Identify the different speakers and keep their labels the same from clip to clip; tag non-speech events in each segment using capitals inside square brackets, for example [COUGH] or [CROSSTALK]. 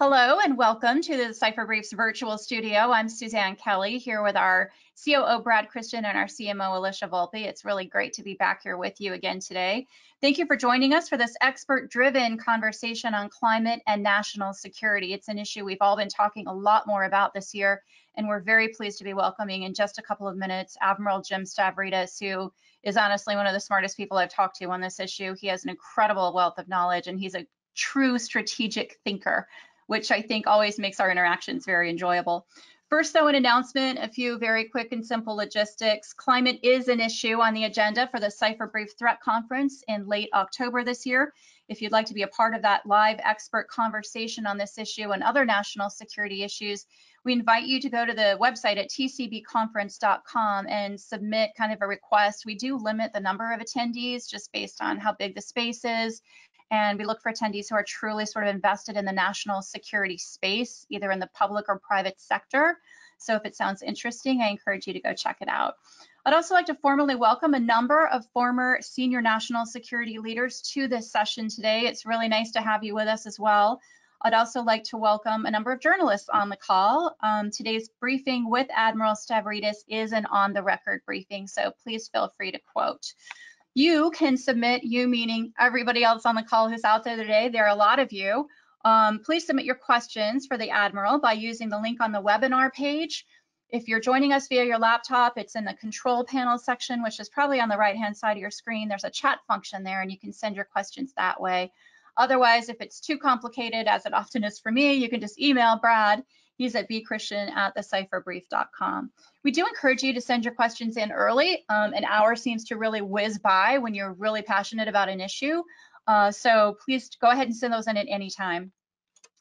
Speaker 1: Hello and welcome to the Cipher Briefs virtual studio. I'm Suzanne Kelly here with our COO Brad Christian and our CMO Alicia Volpe. It's really great to be back here with you again today. Thank you for joining us for this expert-driven conversation on climate and national security. It's an issue we've all been talking a lot more about this year, and we're very pleased to be welcoming in just a couple of minutes Admiral Jim Stavridis, who is honestly one of the smartest people I've talked to on this issue. He has an incredible wealth of knowledge, and he's a true strategic thinker which I think always makes our interactions very enjoyable. First, though, an announcement, a few very quick and simple logistics. Climate is an issue on the agenda for the Cipher Brief Threat Conference in late October this year. If you'd like to be a part of that live expert conversation on this issue and other national security issues, we invite you to go to the website at tcbconference.com and submit kind of a request. We do limit the number of attendees just based on how big the space is and we look for attendees who are truly sort of invested in the national security space, either in the public or private sector. So if it sounds interesting, I encourage you to go check it out. I'd also like to formally welcome a number of former senior national security leaders to this session today. It's really nice to have you with us as well. I'd also like to welcome a number of journalists on the call. Um, today's briefing with Admiral Stavridis is an on-the-record briefing, so please feel free to quote you can submit, you meaning everybody else on the call who's out there today, there are a lot of you. Um, please submit your questions for the Admiral by using the link on the webinar page. If you're joining us via your laptop, it's in the control panel section, which is probably on the right-hand side of your screen. There's a chat function there and you can send your questions that way. Otherwise, if it's too complicated, as it often is for me, you can just email Brad He's at bchristian at thecipherbrief.com. We do encourage you to send your questions in early. Um, an hour seems to really whiz by when you're really passionate about an issue. Uh, so please go ahead and send those in at any time.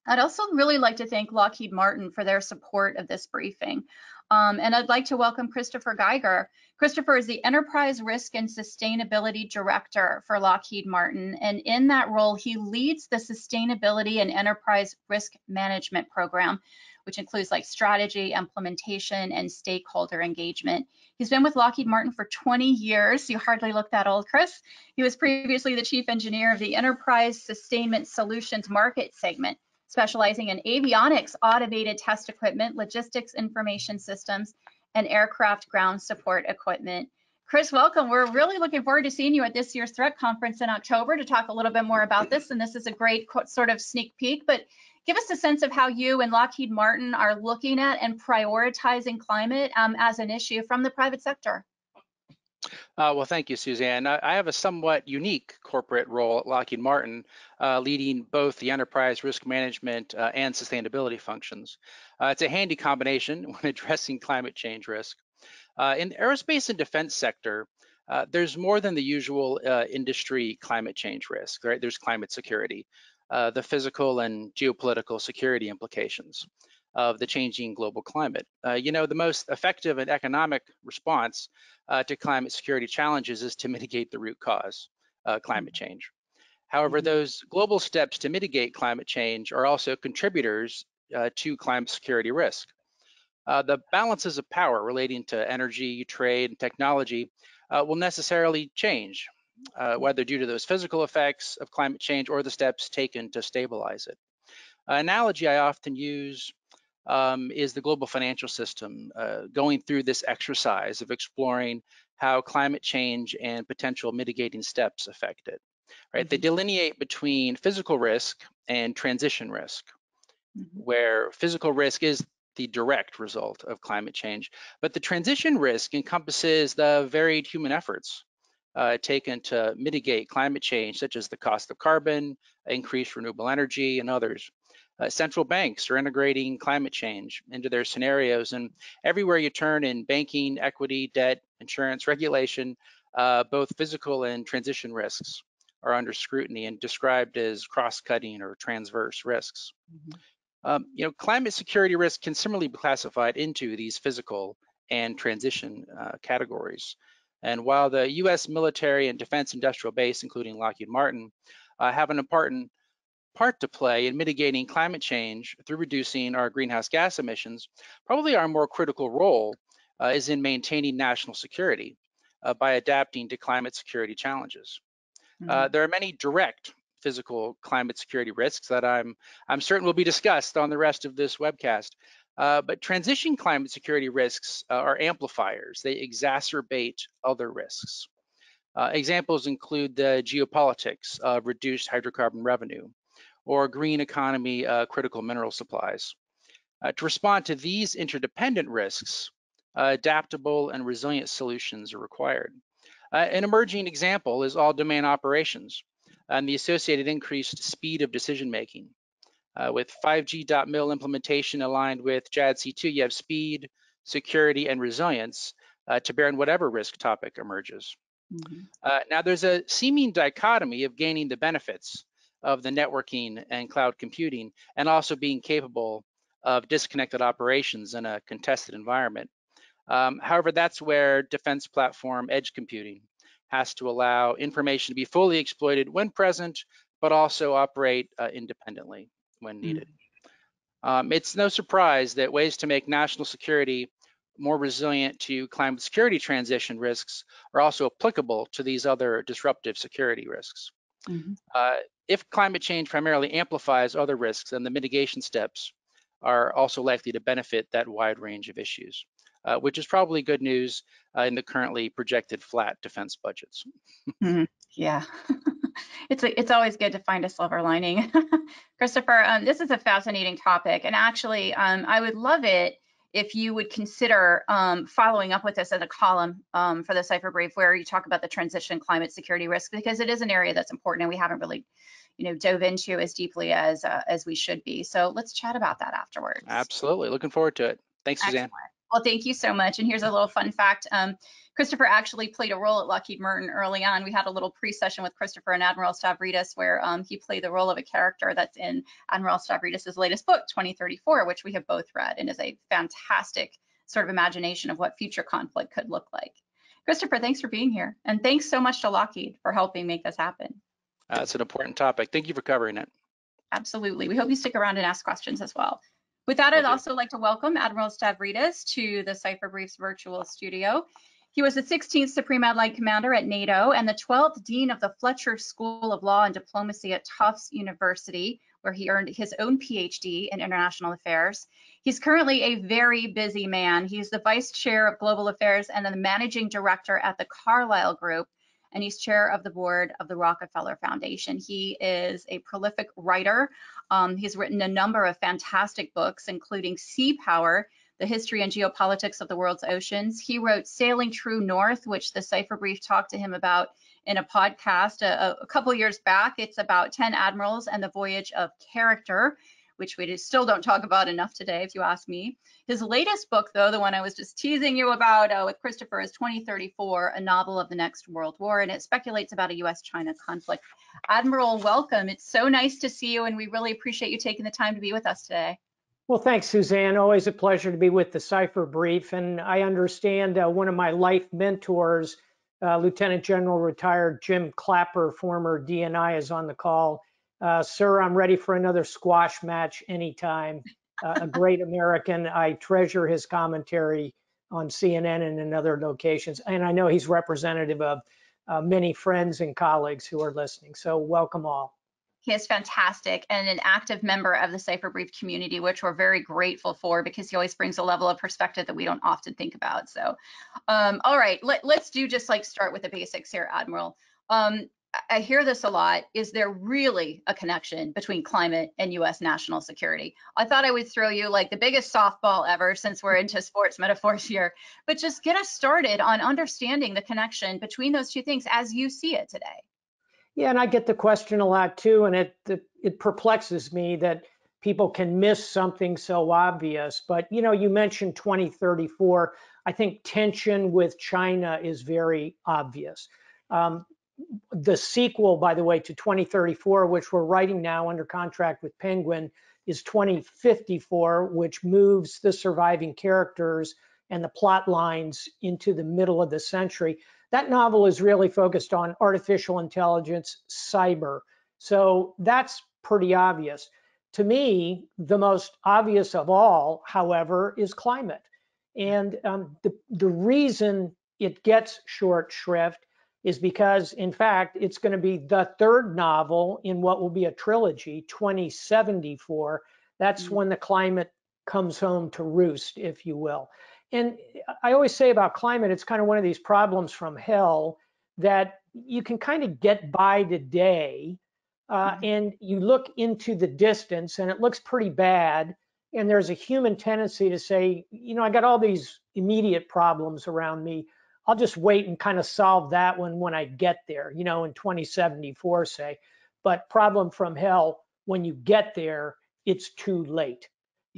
Speaker 1: I'd also really like to thank Lockheed Martin for their support of this briefing. Um, and I'd like to welcome Christopher Geiger. Christopher is the Enterprise Risk and Sustainability Director for Lockheed Martin. And in that role, he leads the Sustainability and Enterprise Risk Management Program, which includes like strategy, implementation, and stakeholder engagement. He's been with Lockheed Martin for 20 years. You hardly look that old, Chris. He was previously the chief engineer of the Enterprise Sustainment Solutions market segment, specializing in avionics, automated test equipment, logistics information systems, and aircraft ground support equipment. Chris, welcome. We're really looking forward to seeing you at this year's Threat Conference in October to talk a little bit more about this. And this is a great sort of sneak peek, but give us a sense of how you and Lockheed Martin are looking at and prioritizing climate um, as an issue from the private sector.
Speaker 2: Uh, well, thank you, Suzanne. I have a somewhat unique corporate role at Lockheed Martin, uh, leading both the enterprise risk management uh, and sustainability functions. Uh, it's a handy combination [LAUGHS] when addressing climate change risk. Uh, in the aerospace and defense sector, uh, there's more than the usual industry climate change risk, right? There's climate security uh, the physical and geopolitical security implications of the changing global climate. Uh, you know, the most effective and economic response uh, to climate security challenges is to mitigate the root cause, uh, climate mm-hmm. change. However, mm-hmm. those global steps to mitigate climate change are also contributors uh, to climate security risk. Uh, the balances of power relating to energy, trade, and technology will necessarily change uh, whether due to those physical effects of climate change or the steps taken to stabilize it. An analogy I often use um, is the global financial system uh, going through this exercise of exploring how climate change and potential mitigating steps affect it. Right? Mm -hmm. They mm-hmm. delineate between physical risk and transition risk, mm -hmm. where physical risk is the direct result of climate change, but the transition risk encompasses the varied human efforts uh, taken to mitigate climate change, such as the cost of carbon, increased renewable energy, and others. Uh, central banks are integrating climate change into their scenarios, and everywhere you turn in banking, equity, debt, insurance, regulation, uh, both physical and transition risks are under scrutiny and described as cross-cutting or transverse risks. Mm -hmm. um, you know, climate security risk can similarly be classified into these physical and transition uh, categories. And while the US military and defense industrial base, including Lockheed Martin, uh, have an important part to play in mitigating climate change through reducing our greenhouse gas emissions, probably our more critical role uh, is in maintaining national security uh, by adapting to climate security challenges. Mm -hmm. there are many direct physical climate security risks that I'm, I'm certain will be discussed on the rest of this webcast. Uh, but transition climate security risks uh, are amplifiers. They exacerbate other risks. Uh, examples include the geopolitics of reduced hydrocarbon revenue or green economy uh, critical mineral supplies. Uh, to respond to these interdependent risks, adaptable and resilient solutions are required. an emerging example is all domain operations and the associated increased speed of decision making. Uh, with 5G.mil implementation aligned with JADC2, you have speed, security, and resilience uh, to bear in whatever risk topic emerges. Mm -hmm. uh, now, there's a seeming dichotomy of gaining the benefits of the networking and cloud computing and also being capable of disconnected operations in a contested environment. Um, however, that's where defense platform edge computing has to allow information to be fully exploited when present, but also operate uh, independently when needed. Mm. Um, it's no surprise that ways to make national security more resilient to climate security transition risks are also applicable to these other disruptive security risks. Mm -hmm. uh, if climate change primarily amplifies other risks, then the mitigation steps are also likely to benefit that wide range of issues, uh, which is probably good news uh, in the currently projected flat defense budgets.
Speaker 1: mm -hmm. Yeah. [LAUGHS] it's a, it's always good to find a silver lining. [LAUGHS] Christopher, um, this is a fascinating topic, and actually, um, I would love it if you would consider um, following up with this as a column um, for the Cipher Brief, where you talk about the transition climate security risk, because it is an area that's important, and we haven't really, you know, dove into as deeply as uh, as we should be. So let's chat about that afterwards.
Speaker 2: Absolutely, looking forward to it. Thanks, Excellent. Suzanne.
Speaker 1: Well, thank you so much. And here's a little fun fact. Christopher actually played a role at Lockheed Martin early on. We had a little pre-session with Christopher and Admiral Stavridis where um, he played the role of a character that's in Admiral Stavridis' latest book, 2034, which we have both read and is a fantastic sort of imagination of what future conflict could look like. Christopher, thanks for being here. And thanks so much to Lockheed for helping make this happen.
Speaker 2: That's uh, an important topic. Thank you for covering it.
Speaker 1: Absolutely. We hope you stick around and ask questions as well. With that, I'd also like to welcome Admiral Stavridis to the Cipher Briefs virtual studio. He was the 16th Supreme Allied Commander at NATO and the 12th Dean of the Fletcher School of Law and Diplomacy at Tufts University, where he earned his own PhD in international affairs. He's currently a very busy man. He's the Vice Chair of Global Affairs and the Managing Director at the Carlyle Group, and he's chair of the board of the Rockefeller Foundation. He is a prolific writer. Um, he's written a number of fantastic books, including Sea Power, the history and geopolitics of the world's oceans. He wrote Sailing True North, which the Cipher Brief talked to him about in a podcast a, a couple years back. It's about 10 admirals and the voyage of character which we still don't talk about enough today, if you ask me. His latest book, though, the one I was just teasing you about uh, with Christopher, is 2034, a novel of the next world war, and it speculates about a U.S.-China conflict. Admiral, welcome. It's so nice to see you, and we really appreciate you taking the time to be with us today.
Speaker 3: Well, thanks, Suzanne. Always a pleasure to be with the Cipher Brief. And I understand uh, one of my life mentors, uh, Lieutenant General retired Jim Clapper, former DNI, is on the call. Uh, sir, I'm ready for another squash match anytime. Uh, a great American. I treasure his commentary on CNN and in other locations. And I know he's representative of uh, many friends and colleagues who are listening. So welcome all.
Speaker 1: He is fantastic and an active member of the Cipher Brief community, which we're very grateful for because he always brings a level of perspective that we don't often think about. So, um, all right, let, us do just like start with the basics here, Admiral. Um, I hear this a lot. Is there really a connection between climate and US national security? I thought I would throw you like the biggest softball ever since we're into [LAUGHS] sports metaphors here, but just get us started on understanding the connection between those two things as you see it today.
Speaker 3: Yeah, and I get the question a lot too, and it it, perplexes me that people can miss something so obvious. But you know, you mentioned 2034. I think tension with China is very obvious. Um, the sequel, by the way, to 2034, which we're writing now under contract with Penguin, is 2054, which moves the surviving characters and the plot lines into the middle of the century. That novel is really focused on artificial intelligence, cyber. So that's pretty obvious. To me, the most obvious of all, however, is climate. And um, the, the reason it gets short shrift is because, in fact, it's going to be the third novel in what will be a trilogy, 2074. That's
Speaker 1: Mhm.
Speaker 3: when the climate comes home to roost, if you will. And I always say about climate, it's kind of one of these problems from hell that you can kind of get by today uh,
Speaker 1: Mhm.
Speaker 3: and you look into the distance and it looks pretty bad. And there's a human tendency to say, you know, I got all these immediate problems around me. I'll just wait and kind of solve that one when I get there, you know, in 2074, say. But problem from hell, when you get there, it's too late.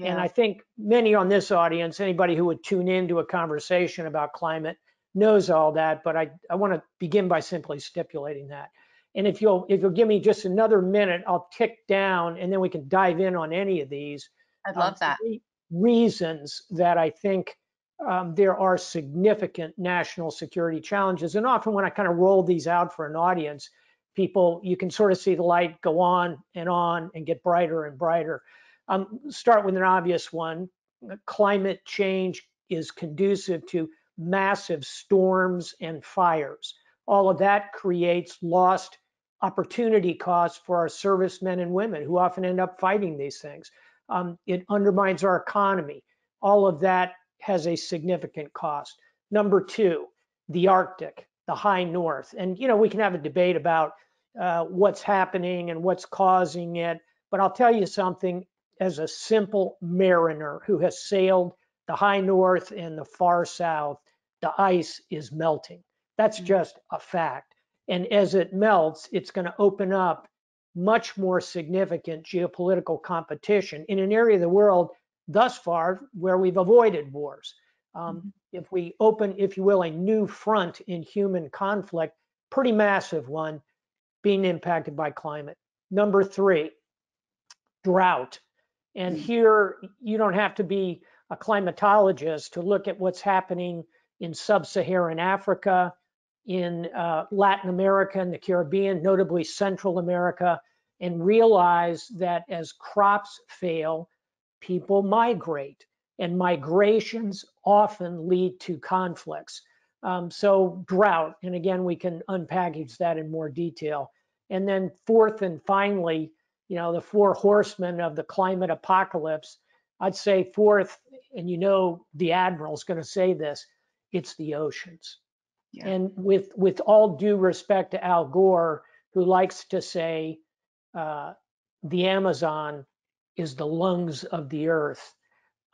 Speaker 3: And I think many on this audience, anybody who would tune into a conversation about climate knows all that, but I, I want to begin by simply stipulating that. And if you'll if you'll give me just another minute, I'll tick down and then we can dive in on any of these
Speaker 1: I'd
Speaker 3: um,
Speaker 1: love that.
Speaker 3: reasons that I think um, there are significant national security challenges. And often when I kind of roll these out for an audience, people, you can sort of see the light go on and on and get brighter and brighter. Um, start with an obvious one. Climate change is conducive to massive storms and fires. All of that creates lost opportunity costs for our servicemen and women who often end up fighting these things. Um, it undermines our economy. All of that has a significant cost. Number two, the Arctic, the high north. And, you know, we can have a debate about uh, what's happening and what's causing it. But I'll tell you something as a simple mariner who has sailed the high north and the far south, the ice is melting. That's
Speaker 1: Mhm.
Speaker 3: just a fact. And as it melts, it's going to open up much more significant geopolitical competition in an area of the world thus far where we've avoided wars. Um,
Speaker 1: Mhm.
Speaker 3: If we open, if you will, a new front in human conflict, pretty massive one, being impacted by climate. Number three, drought. And
Speaker 1: Mm.
Speaker 3: here, you don't have to be a climatologist to look at what's happening in sub-Saharan Africa, in uh, Latin America and the Caribbean, notably Central America, and realize that as crops fail, people migrate, and migrations often lead to conflicts. Um, so drought, and again, we can unpackage that in more detail. And then fourth and finally, you know, the four horsemen of the climate apocalypse, I'd say fourth, and you know the admiral's going to say this, it's the oceans.
Speaker 1: Yeah.
Speaker 3: And with with all due respect to Al Gore, who likes to say uh, the Amazon is the lungs of the earth,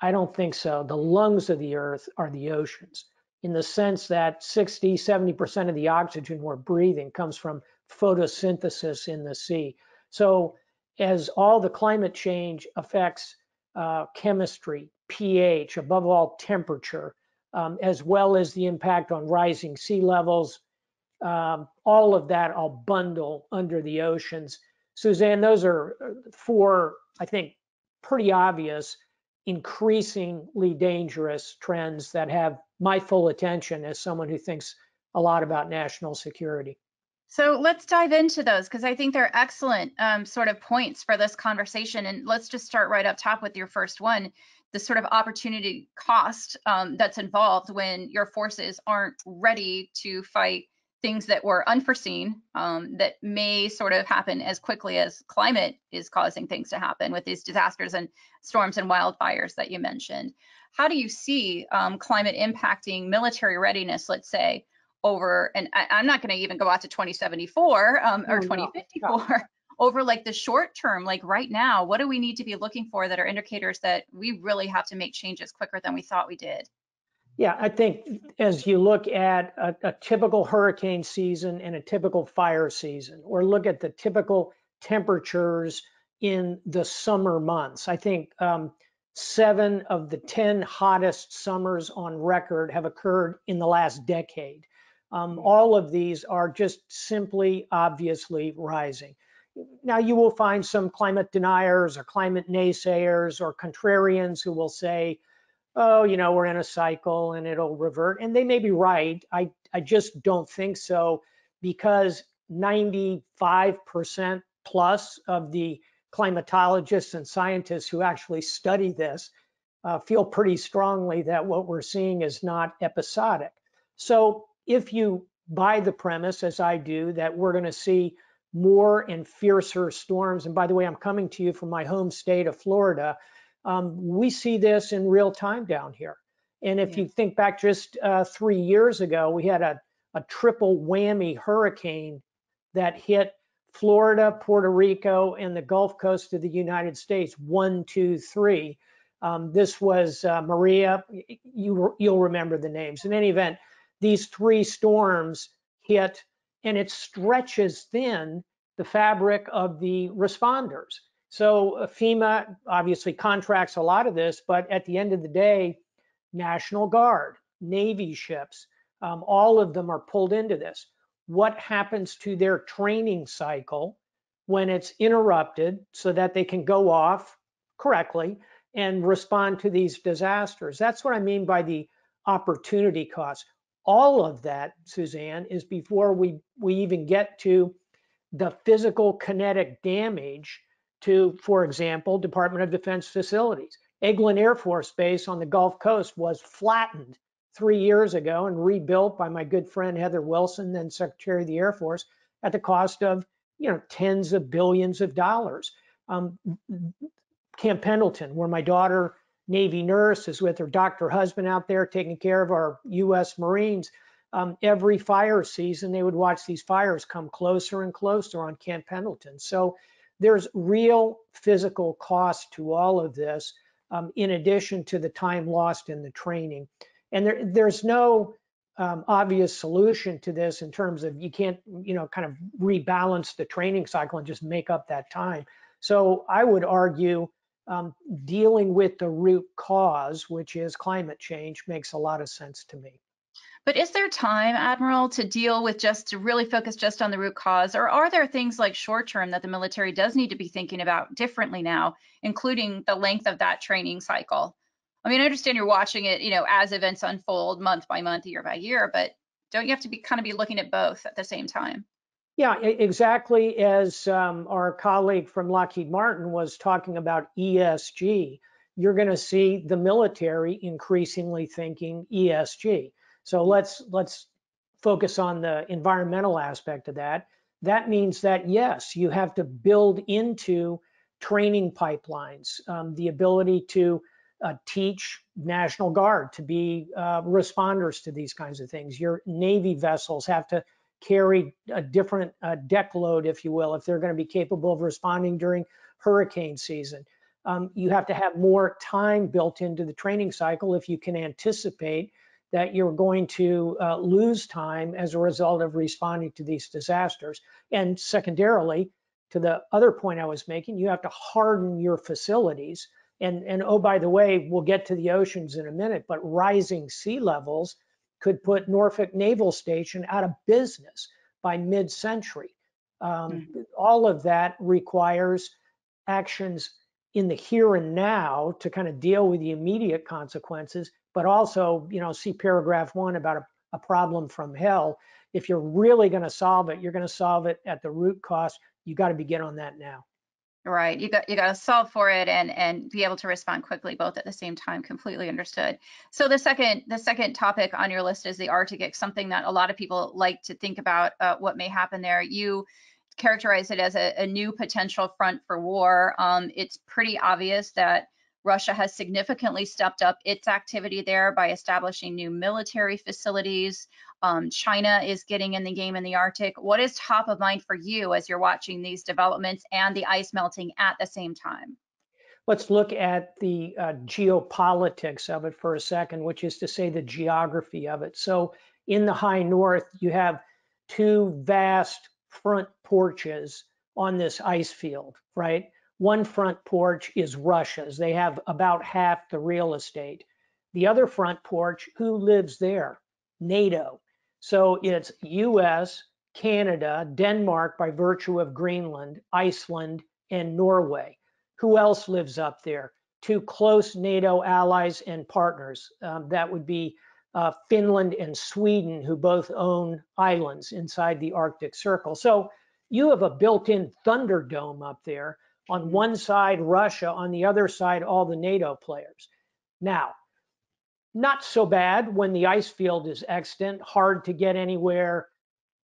Speaker 3: I don't think so. The lungs of the earth are the oceans, in the sense that 60, 70% of the oxygen we're breathing comes from photosynthesis in the sea. So as all the climate change affects uh, chemistry, pH, above all temperature, um, as well as the impact on rising sea levels. Um, all of that I'll bundle under the oceans. Suzanne, those are uh, four, I think, pretty obvious, increasingly dangerous trends that have my full attention as someone who thinks a lot about national security.
Speaker 1: So let's dive into those because I think they're excellent um, sort of points for this conversation. And let's just start right up top with your first one the sort of opportunity cost um, that's involved when your forces aren't ready to fight things that were unforeseen um, that may sort of happen as quickly as climate is causing things to happen with these disasters and storms and wildfires that you mentioned. How do you see um, climate impacting military readiness, let's say, over, and I, am not going to even go out to 2074 um, or
Speaker 3: Oh, no,
Speaker 1: 2054, [LAUGHS] over like the short term, like right now, what do we need to be looking for that are indicators that we really have to make changes quicker than we thought we did?
Speaker 3: Yeah, I think as you look at a, a, typical hurricane season and a typical fire season, or look at the typical temperatures in the summer months, I think um, seven of the 10 hottest summers on record have occurred in the last decade. Um, all of these are just simply obviously rising. Now, you will find some climate deniers or climate naysayers or contrarians who will say, oh, you know, we're in a cycle and it'll revert. And they may be right. I, I just don't think so because 95% plus of the climatologists and scientists who actually study this uh, feel pretty strongly that what we're seeing is not episodic. So if you buy the premise, as I do, that we're going to see more and fiercer storms. And by the way, I'm coming to you from my home state of Florida. Um, we see this in real time down here. And if yeah. you think back just uh, three years ago, we had a, a triple whammy hurricane that hit Florida, Puerto Rico, and the Gulf Coast of the United States. One, two, three. Um, this was uh, Maria. You, you'll remember the names. In any event, these three storms hit, and it stretches thin the fabric of the responders. So FEMA obviously contracts a lot of this, but at the end of the day, National Guard, Navy ships, um, all of them are pulled into this. What happens to their training cycle when it's interrupted so that they can go off correctly and respond to these disasters? That's what I mean by the opportunity cost. All of that, Suzanne, is before we, we even get to the physical kinetic damage to, for example, Department of Defense facilities. Eglin Air Force Base on the Gulf Coast was flattened three years ago and rebuilt by my good friend Heather Wilson, then Secretary of the Air Force, at the cost of you know tens of billions of dollars. Um, Camp Pendleton, where my daughter, Navy nurse, is with her doctor husband out there taking care of our U.S. Marines. Um, every fire season, they would watch these fires come closer and closer on Camp Pendleton. So there's real physical cost to all of this um, in addition to the time lost in the training. And there, there's no um, obvious solution to this in terms of you can't, you know, kind of rebalance the training cycle and just make up that time. So I would argue um, dealing with the root cause, which is climate change, makes a lot of sense to me.
Speaker 1: But is there time, Admiral, to deal with just to really focus just on the root cause, or are there things like short term that the military does need to be thinking about differently now, including the length of that training cycle? I mean, I understand you're watching it, you know, as events unfold month by month, year by year, but don't you have to be kind of be looking at both at the same time?
Speaker 3: Yeah, exactly as um, our colleague from Lockheed Martin was talking about ESG, you're going to see the military increasingly thinking ESG. So let's let's focus on the environmental aspect of that. That means that yes, you have to build into training pipelines um, the ability to uh, teach National Guard to be uh, responders to these kinds of things. Your Navy vessels have to carry a different uh, deck load, if you will, if they're going to be capable of responding during hurricane season. Um, you have to have more time built into the training cycle if you can anticipate that you're going to uh, lose time as a result of responding to these disasters. And secondarily, to the other point I was making, you have to harden your facilities. And, and oh, by the way, we'll get to the oceans in a minute, but rising sea levels could put Norfolk Naval Station out of business by mid-century. Um, mm-hmm. All of that requires actions in the here and now to kind of deal with the immediate consequences but also, you know, see paragraph one about a, a problem from hell. If you're really going to solve it, you're going to solve it at the root cause. You got to begin on that now.
Speaker 1: Right. You got you got to solve for it and and be able to respond quickly both at the same time. Completely understood. So the second the second topic on your list is the Arctic, something that a lot of people like to think about uh, what may happen there. You characterize it as a, a new potential front for war. Um, it's pretty obvious that Russia has significantly stepped up its activity there by establishing new military facilities. Um, China is getting in the game in the Arctic. What is top of mind for you as you're watching these developments and the ice melting at the same time?
Speaker 3: Let's look at the uh, geopolitics of it for a second, which is to say the geography of it. So in the high north, you have two vast front porches on this ice field, right? One front porch is Russia's. They have about half the real estate. The other front porch, who lives there? NATO. So it's US, Canada, Denmark by virtue of Greenland, Iceland, and Norway. Who else lives up there? Two close NATO allies and partners. Um, that would be uh, Finland and Sweden, who both own islands inside the Arctic Circle. So you have a built in Thunderdome up there on one side, Russia, on the other side, all the NATO players. Now, not so bad when the ice field is extant, hard to get anywhere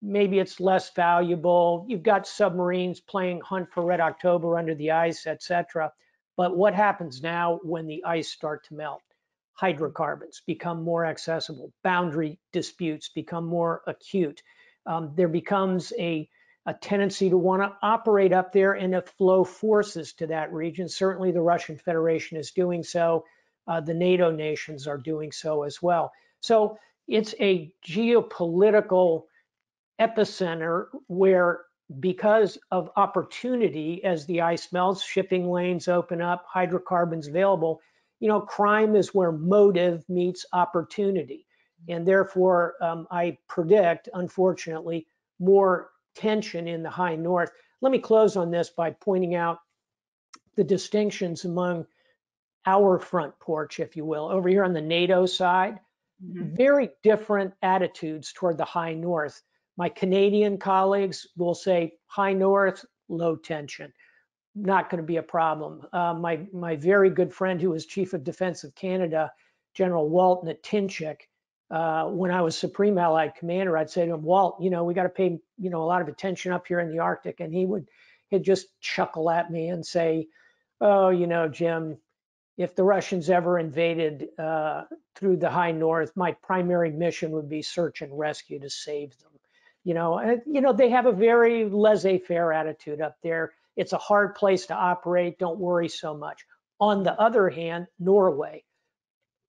Speaker 3: maybe it's less valuable. You've got submarines playing hunt for red October under the ice, etc. But what happens now when the ice start to melt? Hydrocarbons become more accessible. Boundary disputes become more acute. Um, there becomes a, a tendency to want to operate up there and to flow forces to that region. Certainly the Russian Federation is doing so. Uh, the NATO nations are doing so as well. So it's a geopolitical epicenter where because of opportunity as the ice melts, shipping lanes open up, hydrocarbons available, you know, crime is where motive meets opportunity. And therefore, um, I predict, unfortunately, more tension in the high north. Let me close on this by pointing out the distinctions among our front porch, if you will. Over here on the NATO side, mm -hmm. very different attitudes toward the high north. My Canadian colleagues will say high north, low tension, not going to be a problem. Uh, my, my very good friend who was chief of defense of Canada, General Walt Natynczyk, uh, when I was Supreme Allied Commander, I'd say to him, Walt, you know, we got to pay, you know, a lot of attention up here in the Arctic. And he would, he'd just chuckle at me and say, oh, you know, Jim, if the Russians ever invaded uh, through the high north, my primary mission would be search and rescue to save them you know, and, you know, they have a very laissez-faire attitude up there. It's a hard place to operate. Don't worry so much. On the other hand, Norway,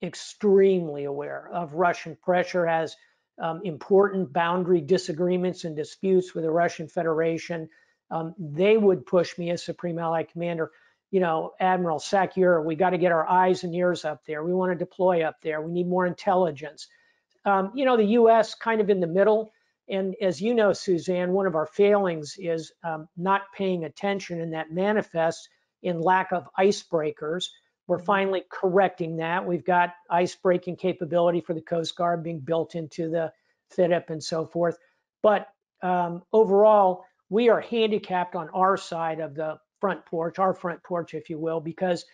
Speaker 3: extremely aware of Russian pressure, has um, important boundary disagreements and disputes with the Russian Federation. Um, they would push me as Supreme Allied Commander, you know, Admiral SACEUR, we got to get our eyes and ears up there. We want to deploy up there. We need more intelligence. Um, you know, the U.S. kind of in the middle. And as you know, Suzanne, one of our failings is um, not paying attention, and that manifests in lack of icebreakers. We're mm-hmm. finally correcting that. We've got ice breaking capability for the Coast Guard being built into the FYDP and so forth. But um, overall, we are handicapped on our side of the front porch, our front porch, if you will, because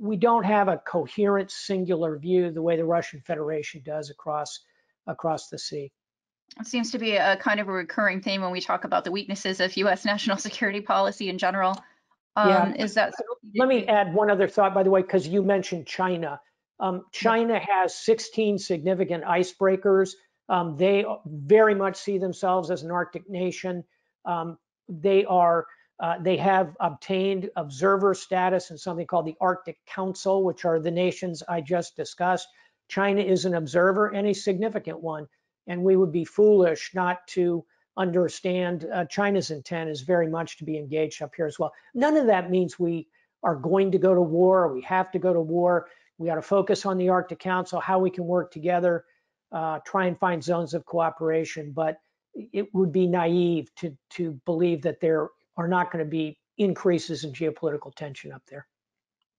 Speaker 3: we don't have a coherent singular view the way the Russian Federation does across across the sea.
Speaker 1: It seems to be a kind of a recurring theme when we talk about the weaknesses of U.S. [LAUGHS] national security policy in general. Um, yeah. Is that?
Speaker 3: Let me add one other thought, by the way, because you mentioned China. Um, China has 16 significant icebreakers. Um, they very much see themselves as an Arctic nation. Um, they are uh, they have obtained observer status in something called the Arctic Council, which are the nations I just discussed. China is an observer and a significant one and we would be foolish not to understand uh, China's intent is very much to be engaged up here as well. None of that means we are going to go to war, we have to go to war. We got to focus on the Arctic Council, how we can work together, uh, try and find zones of cooperation. But it would be naive to, to believe that there are not going to be increases in geopolitical tension up there.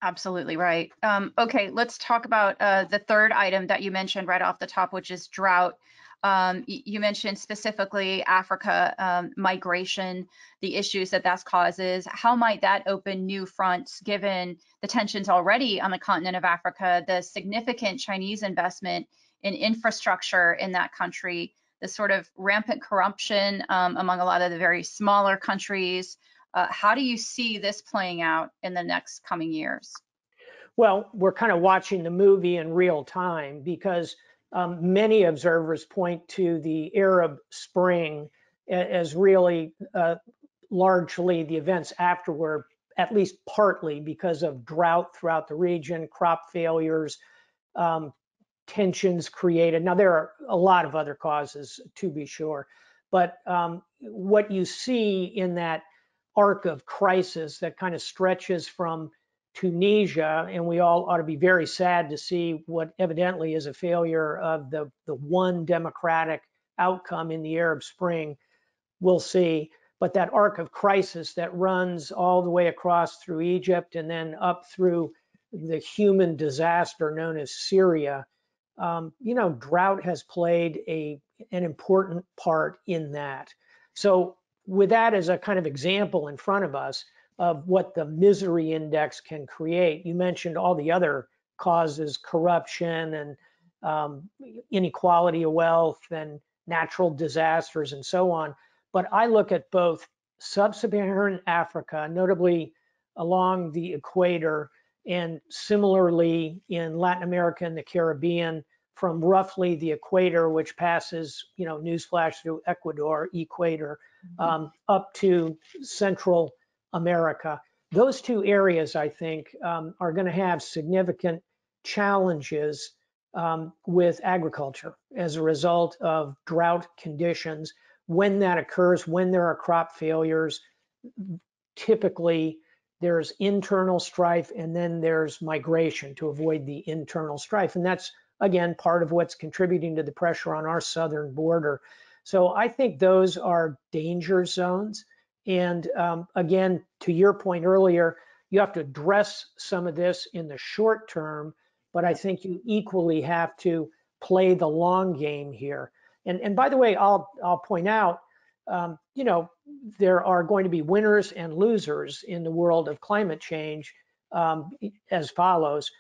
Speaker 1: Absolutely right. Um, okay, let's talk about uh, the third item that you mentioned right off the top, which is drought. Um, you mentioned specifically Africa um, migration, the issues that that causes. How might that open new fronts given the tensions already on the continent of Africa, the significant Chinese investment in infrastructure in that country, the sort of rampant corruption um, among a lot of the very smaller countries? Uh, how do you see this playing out in the next coming years?
Speaker 3: Well, we're kind of watching the movie in real time because um, many observers point to the Arab Spring as really uh, largely the events afterward, at least partly because of drought throughout the region, crop failures, um, tensions created. Now, there are a lot of other causes to be sure, but um, what you see in that arc of crisis that kind of stretches from Tunisia, and we all ought to be very sad to see what evidently is a failure of the, the one democratic outcome in the Arab Spring. We'll see. But that arc of crisis that runs all the way across through Egypt and then up through the human disaster known as Syria, um, you know, drought has played a an important part in that. So with that as a kind of example in front of us, of what the misery index can create. You mentioned all the other causes, corruption and um, inequality of wealth and natural disasters and so on. But I look at both sub-Saharan Africa, notably along the equator, and similarly in Latin America and the Caribbean, from roughly the equator, which passes, you know, newsflash through Ecuador, equator, mm-hmm. um, up to Central America. Those two areas, I think, um, are going to have significant challenges um, with agriculture as a result of drought conditions. When that occurs, when there are crop failures, typically there's internal strife and then there's migration to avoid the internal strife. And that's again, part of what's contributing to the pressure on our southern border. So I think those are danger zones. And um, again, to your point earlier, you have to address some of this in the short term, but I think you equally have to play the long game here. And, and by the way, I'll, I'll point out, um, you know, there are going to be winners and losers in the world of climate change um, as follows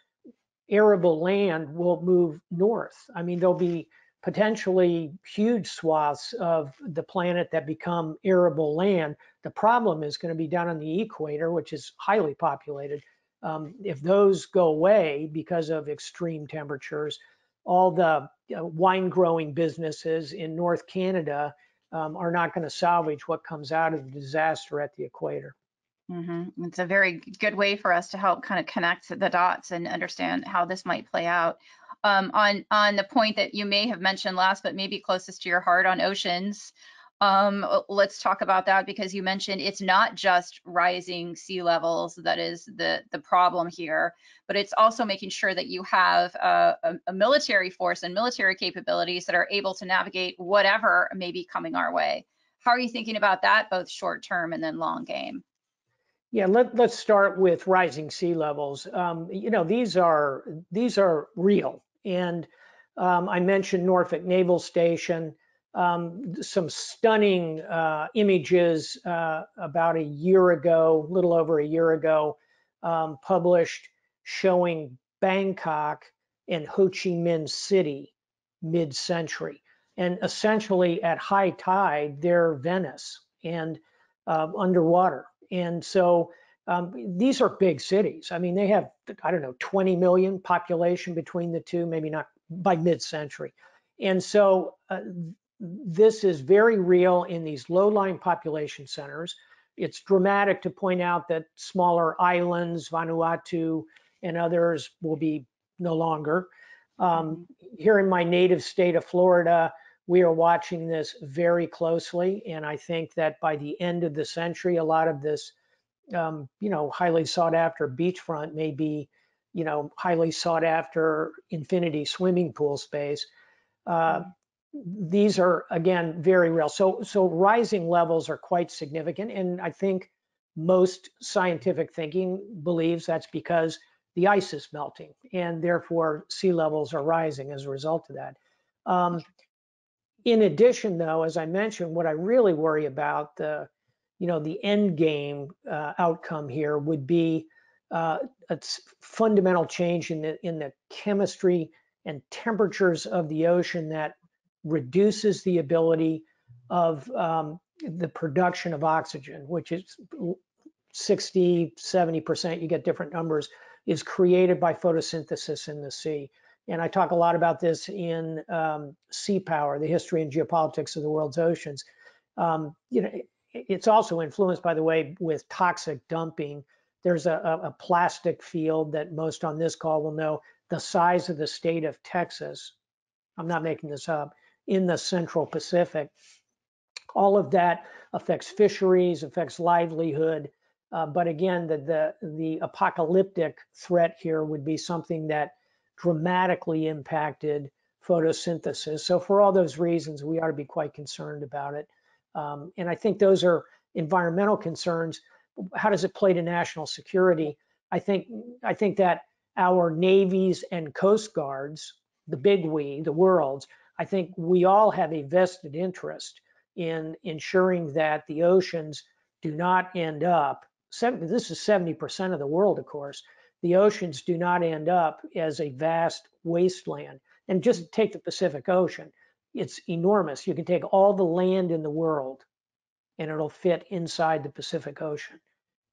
Speaker 3: arable land will move north. I mean, there'll be potentially huge swaths of the planet that become arable land. The problem is going to be down on the equator, which is highly populated. Um, if those go away because of extreme temperatures, all the wine growing businesses in North Canada um, are not going to salvage what comes out of the disaster at the equator.
Speaker 1: Mm-hmm. It's a very good way for us to help kind of connect the dots and understand how this might play out. Um, on on the point that you may have mentioned last, but maybe closest to your heart on oceans, um, let's talk about that because you mentioned it's not just rising sea levels that is the the problem here, but it's also making sure that you have a, a, a military force and military capabilities that are able to navigate whatever may be coming our way. How are you thinking about that, both short term and then long game?
Speaker 3: Yeah, let, us start with rising sea levels. Um, you know, these are these are real, and um, I mentioned Norfolk Naval Station. Um, some stunning uh, images uh, about a year ago, little over a year ago, um, published showing Bangkok and Ho Chi Minh City mid-century, and essentially at high tide, they're Venice and uh, underwater. And so um, these are big cities. I mean, they have, I don't know, 20 million population between the two, maybe not by mid-century. And so uh, this is very real in these low-lying population centers. It's dramatic to point out that smaller islands, Vanuatu and others will be no longer. Um, here in my native state of Florida, we are watching this very closely, and I think that by the end of the century, a lot of this, um, you know, highly sought after beachfront may be, you know, highly sought after infinity swimming pool space. Uh, these are again very real. So, so rising levels are quite significant, and I think most scientific thinking believes that's because the ice is melting, and therefore sea levels are rising as a result of that. Um, in addition, though, as I mentioned, what I really worry about the, you know, the end game uh, outcome here would be uh, a fundamental change in the in the chemistry and temperatures of the ocean that reduces the ability of um, the production of oxygen, which is 60, 70%, you get different numbers, is created by photosynthesis in the sea. And I talk a lot about this in um, Sea Power, the history and geopolitics of the world's oceans. Um, you know, it's also influenced, by the way, with toxic dumping. There's a, a plastic field that most on this call will know the size of the state of Texas. I'm not making this up in the Central Pacific. All of that affects fisheries, affects livelihood. Uh, but again, the, the, the apocalyptic threat here would be something that dramatically impacted photosynthesis. So for all those reasons, we ought to be quite concerned about it. Um, and I think those are environmental concerns. How does it play to national security? I think I think that our navies and coast guards, the big we, the worlds, I think we all have a vested interest in ensuring that the oceans do not end up. This is 70% of the world, of course, the oceans do not end up as a vast wasteland. And just take the Pacific Ocean. It's enormous. You can take all the land in the world and it'll fit inside the Pacific Ocean.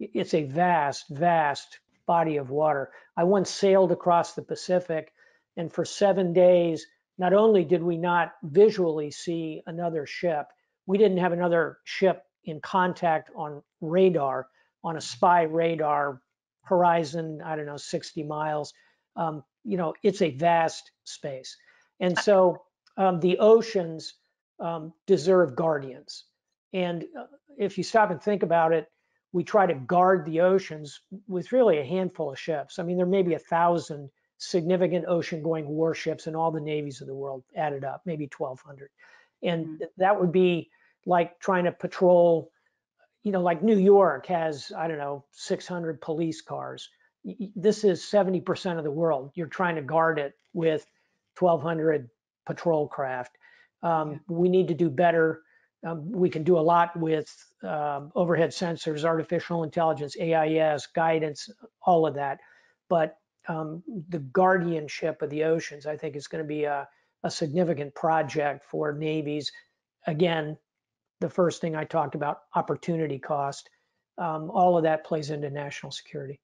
Speaker 3: It's a vast, vast body of water. I once sailed across the Pacific and for seven days, not only did we not visually see another ship, we didn't have another ship in contact on radar, on a spy radar horizon, I don't know, 60 miles. Um, you know, it's a vast space. And so um, the oceans um, deserve guardians. And uh, if you stop and think about it, we try to guard the oceans with really a handful of ships. I mean, there may be a thousand significant ocean going warships in all the navies of the world added up, maybe 1,200. And mm-hmm. that would be like trying to patrol, you know, like New York has, I don't know, 600 police cars. This is 70% of the world. You're trying to guard it with 1,200 patrol craft. Um, we need to do better. Um, we can do a lot with um, overhead sensors, artificial intelligence, AIS, guidance, all of that. But um, the guardianship of the oceans, I think, is going to be a, a significant project for navies. Again, the first thing I talked about, opportunity cost. Um, all of that plays into national security.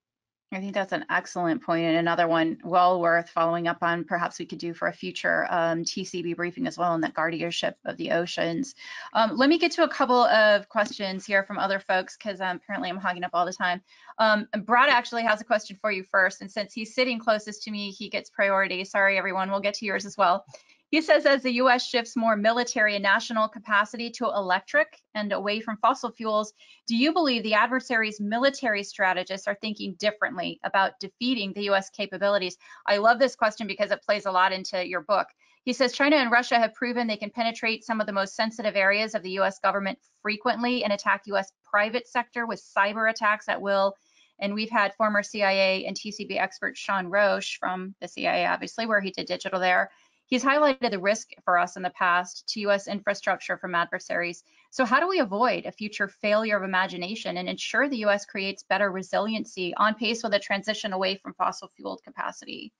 Speaker 1: I think that's an excellent point and another one well worth following up on. Perhaps we could do for a future um, TCB briefing as well on that guardianship of the oceans. Um, let me get to a couple of questions here from other folks because um, apparently I'm hogging up all the time. Um, Brad actually has a question for you first, and since he's sitting closest to me, he gets priority. Sorry, everyone. We'll get to yours as well. He says as the US shifts more military and national capacity to electric and away from fossil fuels, do you believe the adversary's military strategists are thinking differently about defeating the US capabilities? I love this question because it plays a lot into your book. He says China and Russia have proven they can penetrate some of the most sensitive areas of the US government frequently and attack US private sector with cyber attacks at will. And we've had former CIA and TCB expert Sean Roche from the CIA, obviously, where he did digital there, He's highlighted the risk for us in the past to U.S. infrastructure from adversaries. So how do we avoid a future failure of imagination and ensure the U.S. creates better resiliency on pace with a transition away from fossil fueled capacity?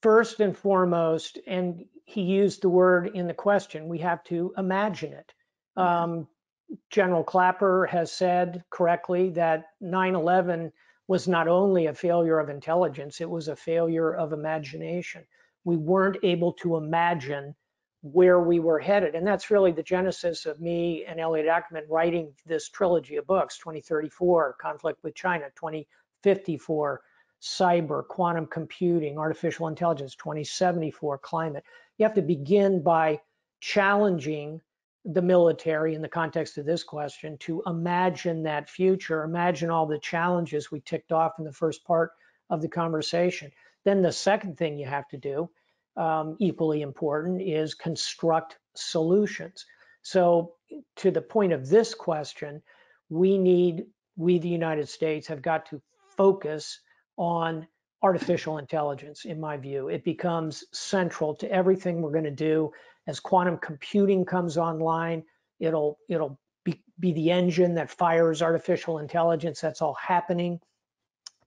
Speaker 3: First and foremost, and he used the word in the question, we have to imagine it. Um, General Clapper has said correctly that 9-11 was not only a failure of intelligence, it was a failure of imagination we weren't able to imagine where we were headed. And that's really the genesis of me and Elliot Ackerman writing this trilogy of books 2034, Conflict with China, 2054, Cyber, Quantum Computing, Artificial Intelligence, 2074, Climate. You have to begin by challenging the military in the context of this question to imagine that future, imagine all the challenges we ticked off in the first part of the conversation. Then the second thing you have to do, um, equally important, is construct solutions. So to the point of this question, we need, we the United States have got to focus on artificial intelligence, in my view. It becomes central to everything we're gonna do. As quantum computing comes online, it'll, it'll be, be the engine that fires artificial intelligence. That's all happening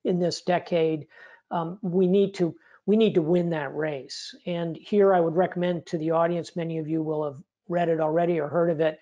Speaker 3: in this decade um, we need to we need to win that race. And here I would recommend to the audience, many of you will have read it already or heard of it,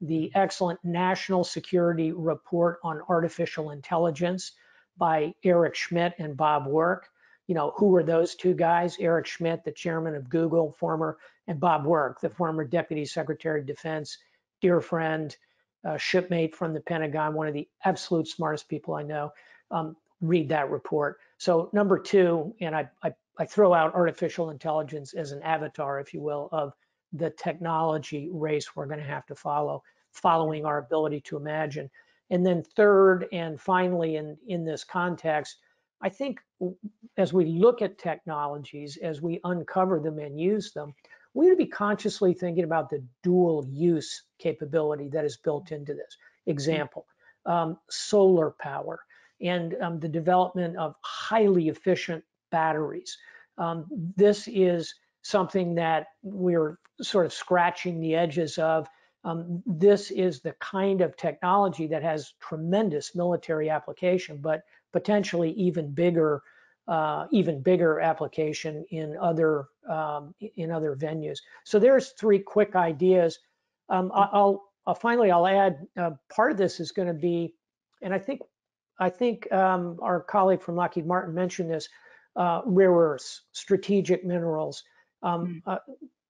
Speaker 3: the excellent National Security Report on Artificial Intelligence by Eric Schmidt and Bob Work. You know, who were those two guys? Eric Schmidt, the chairman of Google, former, and Bob Work, the former Deputy Secretary of Defense, dear friend, uh, shipmate from the Pentagon, one of the absolute smartest people I know. Um, read that report. So number two, and I, I, I throw out artificial intelligence as an avatar, if you will, of the technology race we're going to have to follow, following our ability to imagine. And then third and finally in, in this context, I think as we look at technologies, as we uncover them and use them, we need to be consciously thinking about the dual use capability that is built into this. Example, um, solar power and um, the development of highly efficient batteries. Um, this is something that we're sort of scratching the edges of. Um, this is the kind of technology that has tremendous military application, but potentially even bigger uh, even bigger application in other um, in other venues. So there's three quick ideas. Um, I'll, I'll, finally I'll add uh, part of this is going to be, and I think I think um, our colleague from Lockheed Martin mentioned this: uh, rare earths, strategic minerals, um, mm. uh,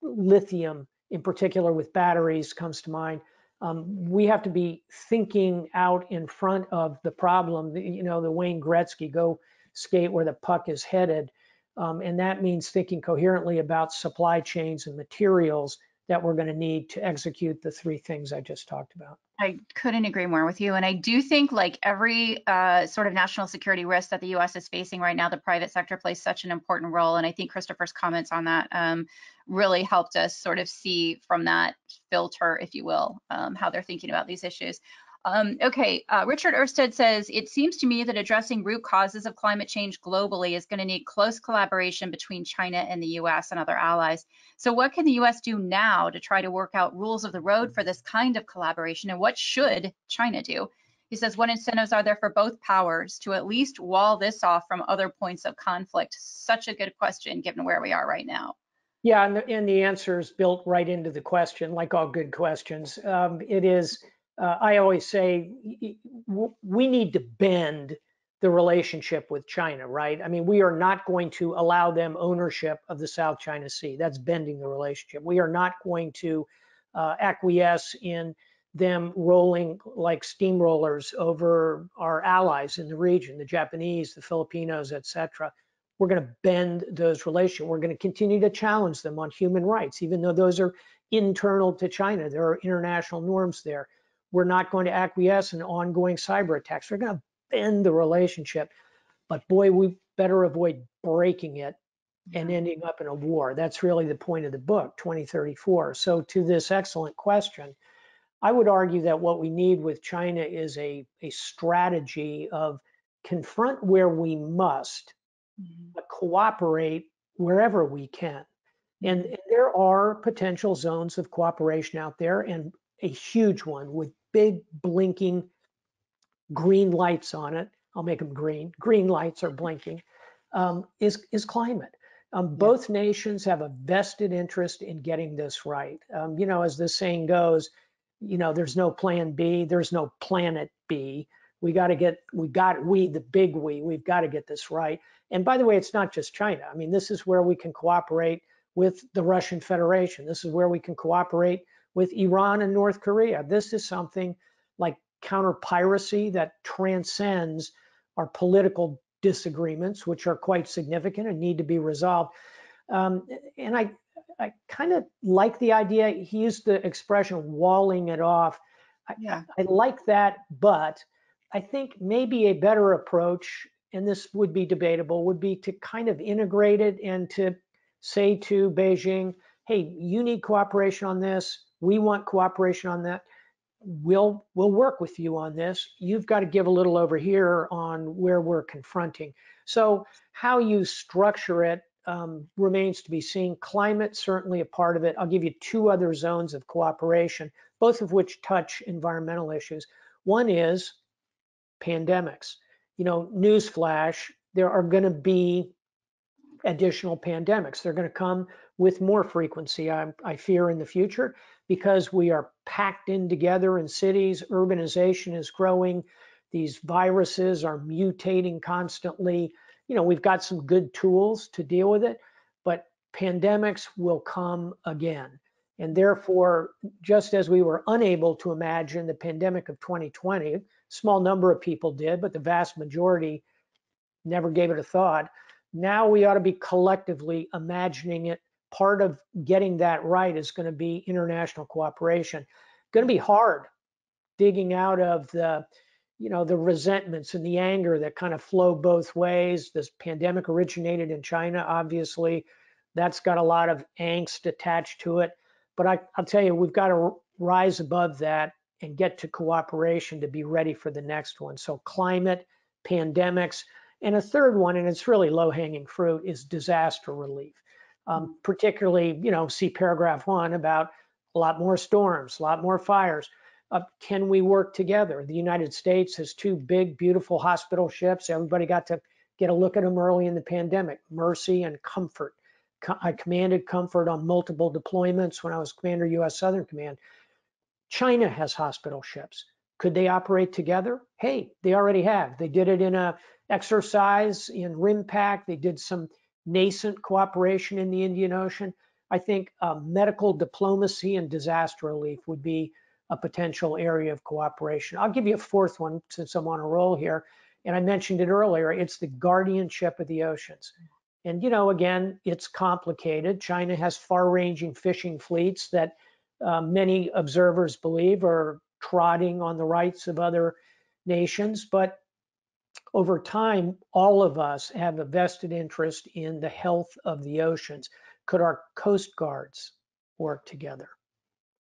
Speaker 3: lithium in particular with batteries comes to mind. Um, we have to be thinking out in front of the problem. You know, the Wayne Gretzky go skate where the puck is headed. Um, and that means thinking coherently about supply chains and materials that we're going to need to execute the three things I just talked about.
Speaker 1: I couldn't agree more with you. And I do think like every uh, sort of national security risk that the US is facing right now, the private sector plays such an important role. And I think Christopher's comments on that um, really helped us sort of see from that filter, if you will, um, how they're thinking about these issues. Um, okay, uh, Richard Ersted says, it seems to me that addressing root causes of climate change globally is going to need close collaboration between China and the US and other allies. So what can the US do now to try to work out rules of the road for this kind of collaboration and what should China do? He says, what incentives are there for both powers to at least wall this off from other points of conflict? Such a good question given where we are right now.
Speaker 3: Yeah, and the, and the answer is built right into the question, like all good questions. Um, it is uh, I always say we need to bend the relationship with China, right? I mean, we are not going to allow them ownership of the South China Sea. That's bending the relationship. We are not going to uh, acquiesce in them rolling like steamrollers over our allies in the region, the Japanese, the Filipinos, etc. We're going to bend those relations. We're going to continue to challenge them on human rights, even though those are internal to China. There are international norms there we're not going to acquiesce in ongoing cyber attacks. We're going to bend the relationship, but boy, we better avoid breaking it and ending up in a war. That's really the point of the book, 2034. So to this excellent question, I would argue that what we need with China is a, a strategy of confront where we must, mm-hmm. but cooperate wherever we can. And, and, there are potential zones of cooperation out there, and a huge one with big blinking green lights on it. I'll make them green. Green lights are blinking. Um, is is climate. Um, both nations have a vested interest in getting this right. Um, you know, as the saying goes, you know, there's no plan B, there's no planet B. We got to get, we got, we, the big we, we've got to get this right. And by the way, it's not just China. I mean, this is where we can cooperate with the Russian Federation. This is where we can cooperate with Iran and North Korea. This is something like counter piracy that transcends our political disagreements, which are quite significant and need to be resolved. Um, and I, I kind of like the idea. He used the expression walling it off. I, yeah. I like that, but I think maybe a better approach, and this would be debatable, would be to kind of integrate it and to say to Beijing, hey, you need cooperation on this. We want cooperation on that. We'll we'll work with you on this. You've got to give a little over here on where we're confronting. So how you structure it um, remains to be seen. Climate certainly a part of it. I'll give you two other zones of cooperation, both of which touch environmental issues. One is pandemics. You know, newsflash, there are going to be additional pandemics. They're going to come with more frequency, I, I fear, in the future because we are packed in together in cities. Urbanization is growing. These viruses are mutating constantly. You know, we've got some good tools to deal with it, but pandemics will come again. And therefore, just as we were unable to imagine the pandemic of 2020, small number of people did, but the vast majority never gave it a thought. Now we ought to be collectively imagining it part of getting that right is going to be international cooperation. Going to be hard digging out of the you know the resentments and the anger that kind of flow both ways. This pandemic originated in china obviously. That's got a lot of angst attached to it. But I, will tell you we've got to rise above that and get to cooperation to be ready for the next one. So climate pandemics and a third one and it's really low hanging fruit is disaster relief um, particularly, you know, see paragraph one about a lot more storms, a lot more fires. Uh, can we work together? The United States has two big, beautiful hospital ships. Everybody got to get a look at them early in the pandemic, Mercy and Comfort. I commanded Comfort on multiple deployments when I was Commander US Southern Command. China has hospital ships. Could they operate together? Hey, they already have. They did it in a exercise in RIMPAC. They did some nascent cooperation in the Indian Ocean. I think uh, medical diplomacy and disaster relief would be a potential area of cooperation. I'll give you a fourth one since I'm on a roll here. And I mentioned it earlier, it's the guardianship of the oceans. And, you know, again, it's complicated. China has far ranging fishing fleets that uh, many observers believe are trotting on the rights of other nations. But over time, all of us have a vested interest in the health of the oceans. Could our coast guards work together?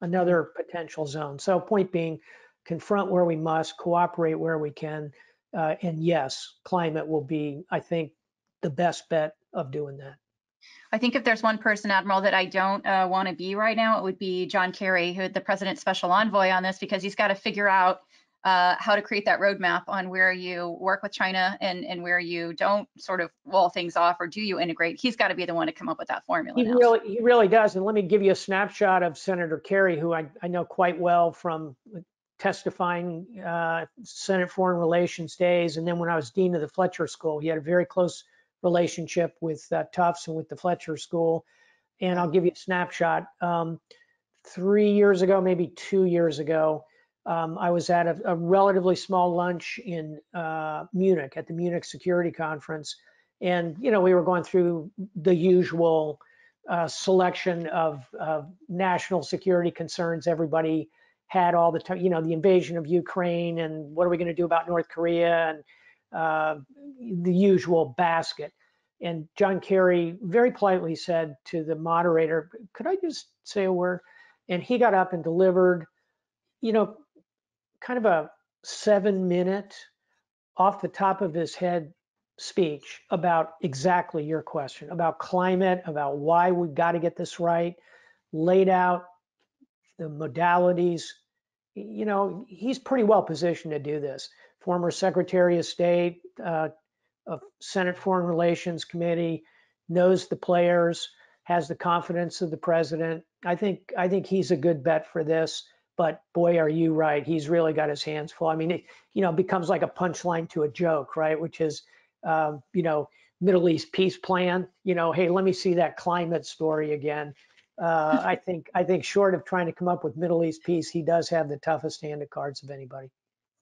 Speaker 3: Another potential zone. So point being, confront where we must, cooperate where we can, uh, and yes, climate will be, I think, the best bet of doing that.
Speaker 1: I think if there's one person, Admiral, that I don't uh, want to be right now, it would be John Kerry, who the president's special envoy on this, because he's got to figure out uh, how to create that roadmap on where you work with China and, and where you don't sort of wall things off or do you integrate. He's got to be the one to come up with that formula.
Speaker 3: He
Speaker 1: now.
Speaker 3: really, he really does. And let me give you a snapshot of Senator Kerry, who I, I know quite well from testifying uh, Senate Foreign Relations days. And then when I was dean of the Fletcher School, he had a very close relationship with uh, Tufts and with the Fletcher School. And I'll give you a snapshot. Um, three years ago, maybe two years ago, um, I was at a, a, relatively small lunch in uh, Munich at the Munich Security Conference, and you know we were going through the usual uh, selection of, of, national security concerns. Everybody had all the time, you know, the invasion of Ukraine and what are we going to do about North Korea and uh, the usual basket. And John Kerry very politely said to the moderator, "Could I just say a word?" And he got up and delivered, you know, kind of a seven minute off the top of his head speech about exactly your question about climate, about why we've got to get this right, laid out the modalities. You know, he's pretty well positioned to do this. Former Secretary of State uh, of Senate Foreign Relations Committee, knows the players, has the confidence of the president. I think I think he's a good bet for this. But boy, are you right? He's really got his hands full. I mean, it, you know, becomes like a punchline to a joke, right? Which is, um, you know, Middle East peace plan. You know, hey, let me see that climate story again. Uh, I think I think short of trying to come up with Middle East peace, he does have the toughest hand of cards of anybody.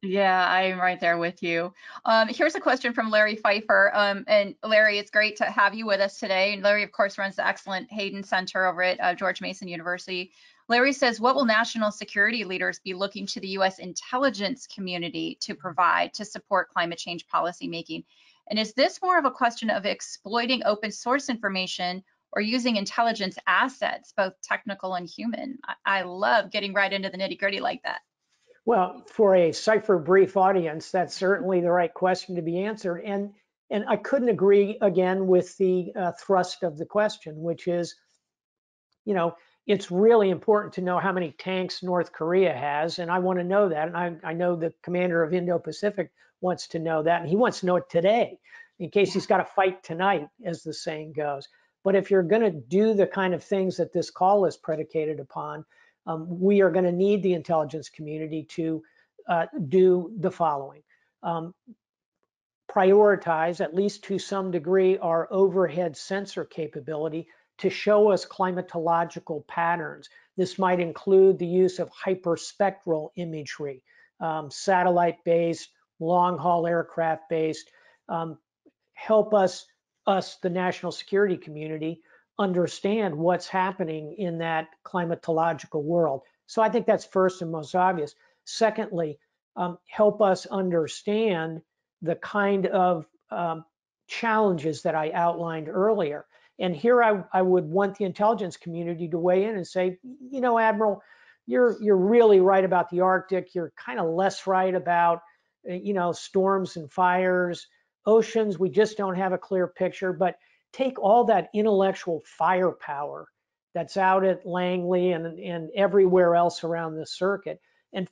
Speaker 1: Yeah, I'm right there with you. Um, here's a question from Larry Pfeiffer. Um, and Larry, it's great to have you with us today. And Larry, of course, runs the excellent Hayden Center over at uh, George Mason University. Larry says, what will national security leaders be looking to the U.S. intelligence community to provide to support climate change policymaking? And is this more of a question of exploiting open source information or using intelligence assets, both technical and human? I, I love getting right into the nitty gritty like that.
Speaker 3: Well, for a cipher brief audience, that's certainly the right question to be answered. And and I couldn't agree again with the uh, thrust of the question, which is, you know, it's really important to know how many tanks North Korea has, and I want to know that. And I, I know the commander of Indo-Pacific wants to know that, and he wants to know it today, in case he's got to fight tonight, as the saying goes. But if you're going to do the kind of things that this call is predicated upon, um, we are going to need the intelligence community to uh, do the following. Um, prioritize, at least to some degree, our overhead sensor capability to show us climatological patterns. This might include the use of hyperspectral imagery, um, satellite-based, long-haul aircraft-based, um, help us, us, the national security community, understand what's happening in that climatological world. So I think that's first and most obvious. Secondly, um, help us understand the kind of um, challenges that I outlined earlier. And here I, I would want the intelligence community to weigh in and say, you know, Admiral, you're you're really right about the Arctic. You're kind of less right about, uh, you know, storms and fires, oceans. We just don't have a clear picture. But take all that intellectual firepower that's out at Langley and and everywhere else around the circuit and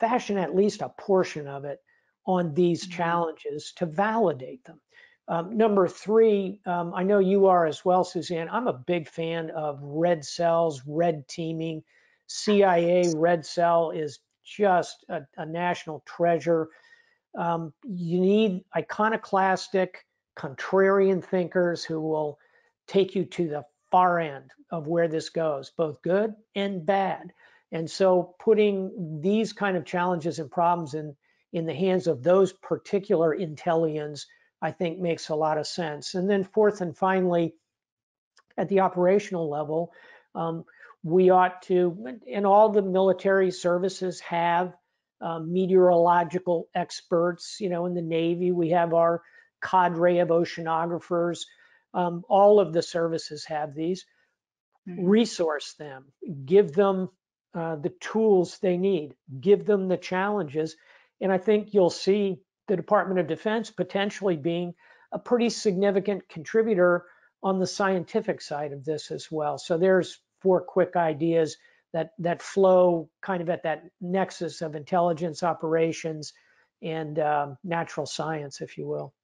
Speaker 3: fashion at least a portion of it on these mm-hmm. challenges to validate them Um, number three, um, I know you are as well, Suzanne. I'm a big fan of red cells, red teaming. CIA red cell is just a, a national treasure. Um, you need iconoclastic, contrarian thinkers who will take you to the far end of where this goes, both good and bad. And so putting these kind of challenges and problems in, in the hands of those particular intelligens, I think makes a lot of sense. And then fourth and finally, at the operational level, um, we ought to, and all the military services have um, meteorological experts. You know, in the Navy, we have our cadre of oceanographers. Um, all of the services have these. Mm-hmm. Resource them, give them uh, the tools they need, give them the challenges. And I think you'll see the Department of Defense potentially being a pretty significant contributor on the scientific side of this as well. So there's four quick ideas that that flow kind of at that nexus of intelligence operations and um, natural science, if you will.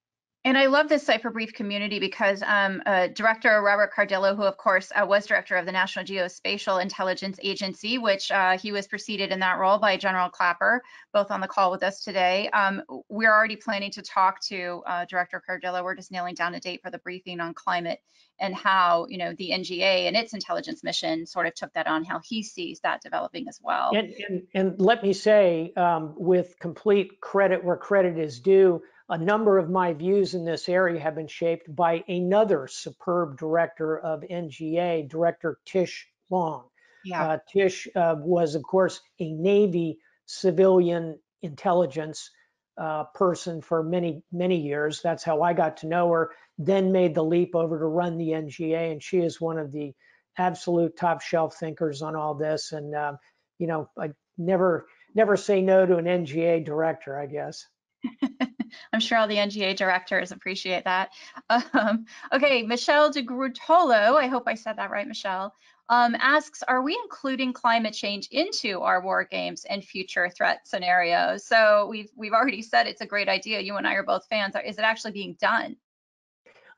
Speaker 1: And I love this Cipher Brief community because um, uh, Director Robert Cardillo, who of course uh, was director of the National Geospatial Intelligence Agency, which uh, he was preceded in that role by General Clapper, both on the call with us today. Um, we're already planning to talk to uh, Director Cardillo. We're just nailing down a date for the briefing on climate and how you know the NGA and its intelligence mission sort of took that on, how he sees that developing as well.
Speaker 3: And, and, and let me say, um, with complete credit where credit is due, a number of my views in this area have been shaped by another superb director of NGA, Director Tish Long. Yeah. Uh, Tish uh, was, of course, a Navy civilian intelligence uh, person for many, many years. That's how I got to know her. Then made the leap over to run the NGA, and she is one of the absolute top shelf thinkers on all this. And um, you know, I never, never say no to an NGA director, I guess. [LAUGHS]
Speaker 1: I'm sure all the NGA directors appreciate that. Um, okay, Michelle de Grutolo, I hope I said that right, Michelle, um, asks, are we including climate change into our war games and future threat scenarios? So we've, we've already said it's a great idea. You and I are both fans. Is it actually being done?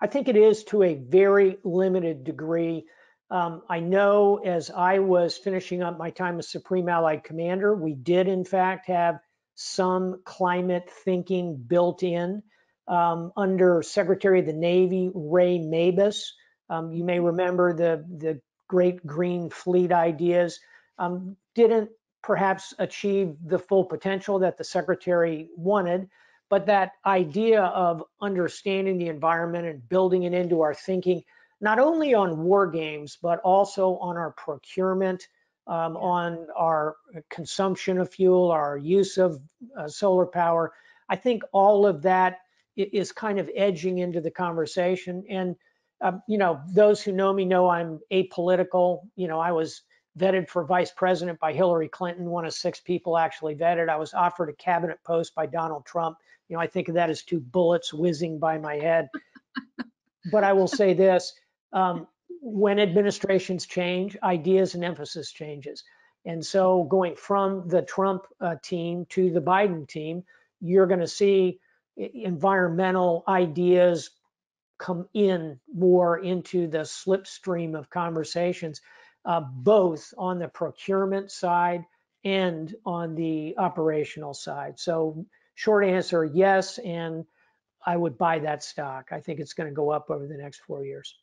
Speaker 3: I think it is to a very limited degree. Um, I know as I was finishing up my time as Supreme Allied Commander, we did in fact have some climate thinking built in. Um, under Secretary of the Navy Ray Mabus, um, you may remember the, the great green fleet ideas, um, didn't perhaps achieve the full potential that the Secretary wanted, but that idea of understanding the environment and building it into our thinking, not only on war games, but also on our procurement, um, on our consumption of fuel, our use of uh, solar power. I think all of that is kind of edging into the conversation. And, uh, you know, those who know me know I'm apolitical. You know, I was vetted for vice president by Hillary Clinton, one of six people actually vetted. I was offered a cabinet post by Donald Trump. You know, I think of that as two bullets whizzing by my head. but I will say this, um, when administrations change, ideas and emphasis changes. And so going from the Trump uh, team to the Biden team, you're going to see environmental ideas come in more into the slipstream of conversations, uh, both on the procurement side and on the operational side. So short answer, yes, and I would buy that stock. I think it's going to go up over the next four years.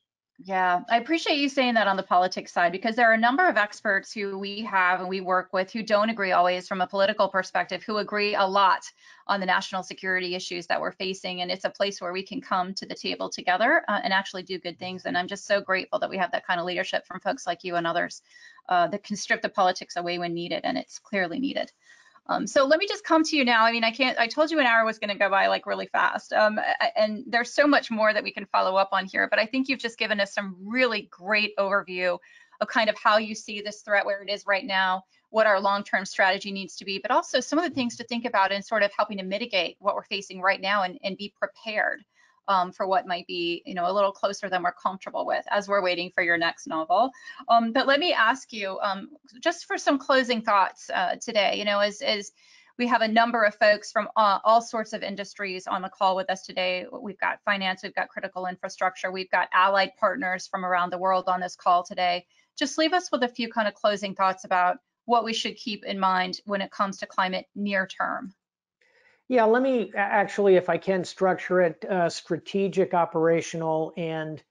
Speaker 1: Yeah, I appreciate you saying that on the politics side because there are a number of experts who we have and we work with who don't agree always from a political perspective, who agree a lot on the national security issues that we're facing. And it's a place where we can come to the table together uh, and actually do good things. And I'm just so grateful that we have that kind of leadership from folks like you and others uh, that can strip the politics away when needed. And it's clearly needed. Um, so let me just come to you now. I mean, I can't, I told you an hour was going to go by like really fast. Um, and there's so much more that we can follow up on here, but I think you've just given us some really great overview of kind of how you see this threat where it is right now, what our long-term strategy needs to be, but also some of the things to think about and sort of helping to mitigate what we're facing right now and, and be prepared um, for what might be, you know, a little closer than we're comfortable with as we're waiting for your next novel. Um, but let me ask you, um, just for some closing thoughts uh, today, you know, as, as We have a number of folks from uh, all sorts of industries on the call with us today. We've got finance, we've got critical infrastructure, we've got allied partners from around the world on this call today. Just leave us with a few kind of closing thoughts about what we should keep in mind when it comes to climate near term.
Speaker 3: Yeah, let me actually, if I can, structure it uh, strategic, operational, and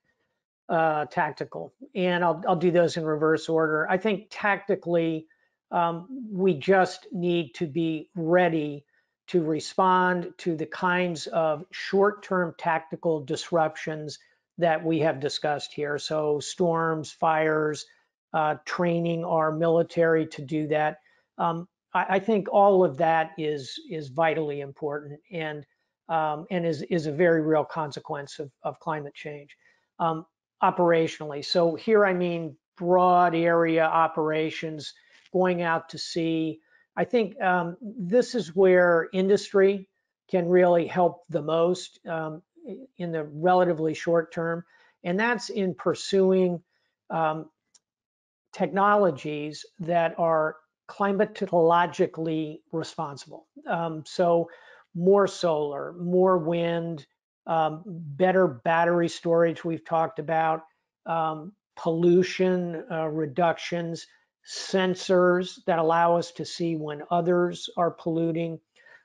Speaker 3: uh, tactical. And I'll, I'll do those in reverse order. I think tactically, um, we just need to be ready to respond to the kinds of short-term tactical disruptions that we have discussed here. So storms, fires, uh, training our military to do that. Um, I, I, think all of that is is vitally important and um, and is is a very real consequence of, of climate change um, operationally. So here I mean broad area operations going out to sea. I think um, this is where industry can really help the most um, in the relatively short term, and that's in pursuing um, technologies that are climatologically responsible. Um, so more solar, more wind, um, better battery storage we've talked about, um, pollution uh, reductions, sensors that allow us to see when others are polluting,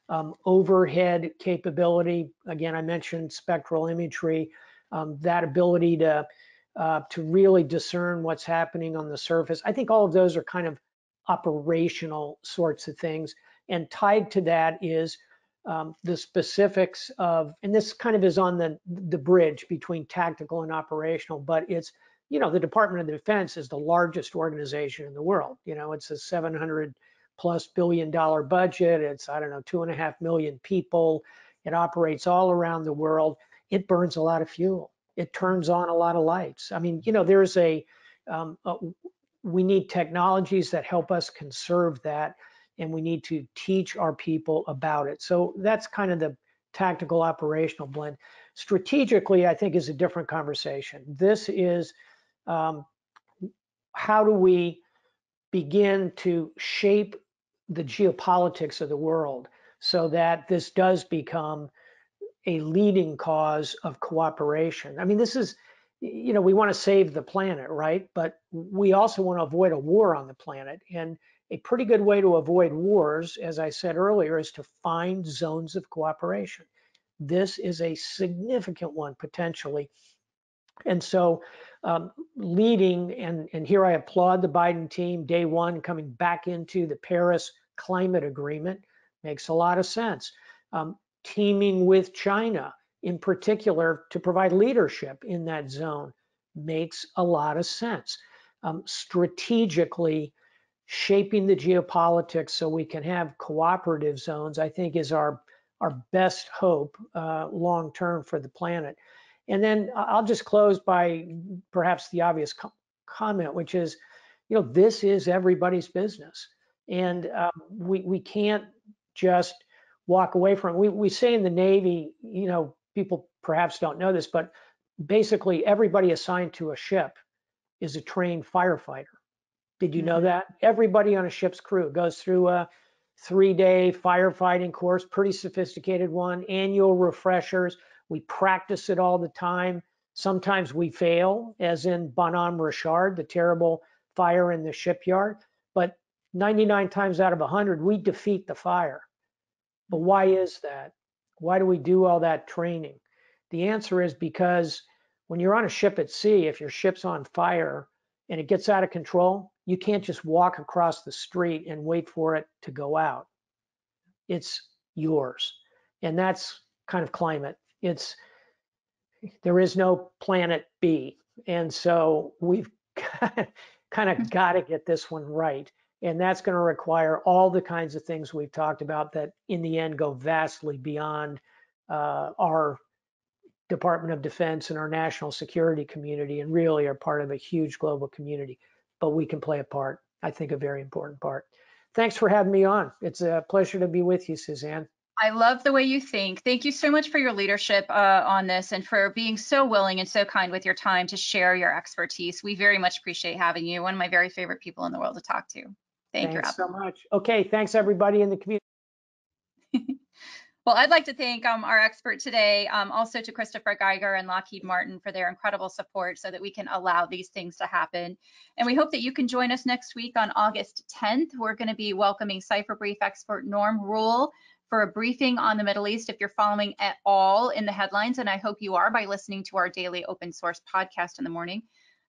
Speaker 3: um, overhead capability. Again, I mentioned spectral imagery, um, that ability to uh, to really discern what's happening on the surface. I think all of those are kind of operational sorts of things. And tied to that is um, the specifics of, and this kind of is on the, the bridge between tactical and operational, but it's, you know, the Department of Defense is the largest organization in the world. You know, it's a 700 plus billion dollar budget. It's, I don't know, two and a half million people. It operates all around the world. It burns a lot of fuel it turns on a lot of lights. I mean, you know, there's a, um, a, we need technologies that help us conserve that, and we need to teach our people about it. So that's kind of the tactical operational blend. Strategically, I think is a different conversation. This is um, how do we begin to shape the geopolitics of the world so that this does become a leading cause of cooperation. I mean, this is, you know, we want to save the planet, right? But we also want to avoid a war on the planet. And a pretty good way to avoid wars, as I said earlier, is to find zones of cooperation. This is a significant one potentially. And so um, leading, and, and here I applaud the Biden team, day one coming back into the Paris Climate Agreement, makes a lot of sense. Um, teaming with China in particular to provide leadership in that zone makes a lot of sense. Um, strategically, shaping the geopolitics so we can have cooperative zones, I think, is our our best hope uh, long term for the planet. And then I'll just close by perhaps the obvious co comment, which is, you know, this is everybody's business, and um, we we can't just walk away from. We, we say in the Navy, you know, people perhaps don't know this, but basically everybody assigned to a ship is a trained firefighter. Did you know mm-hmm. that? Everybody on a ship's crew goes through a three-day firefighting course, pretty sophisticated one, annual refreshers. We practice it all the time. Sometimes we fail, as in Bonhomme Richard, the terrible fire in the shipyard. But 99 times out of 100, we defeat the fire. But why is that? Why do we do all that training? The answer is because when you're on a ship at sea, if your ship's on fire and it gets out of control, you can't just walk across the street and wait for it to go out. It's yours. And that's kind of climate. It's there is no planet B. And so we've [LAUGHS] kind of got to get this one right. And that's going to require all the kinds of things we've talked about that in the end go vastly beyond uh, our Department of Defense and our national security community and really are part of a huge global community. But we can play a part, I think a very important part. Thanks for having me on. It's a pleasure to be with you, Suzanne.
Speaker 1: I love the way you think. Thank you so much for your leadership uh, on this and for being so willing and so kind with your time to share your expertise. We very much appreciate having you. One of my very favorite people in the world to talk to. Thank
Speaker 3: Thanks you, so much. Okay, thanks everybody in the community. [LAUGHS]
Speaker 1: Well, I'd like to thank um, our expert today, um, also to Christopher Geiger and Lockheed Martin for their incredible support so that we can allow these things to happen. And we hope that you can join us next week on August 10th. We're going to be welcoming Cipher Brief expert Norm Roule for a briefing on the Middle East if you're following at all in the headlines, and I hope you are by listening to our daily open source podcast in the morning